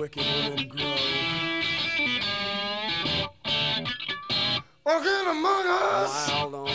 Wicked women grow. Walking among us. Wild on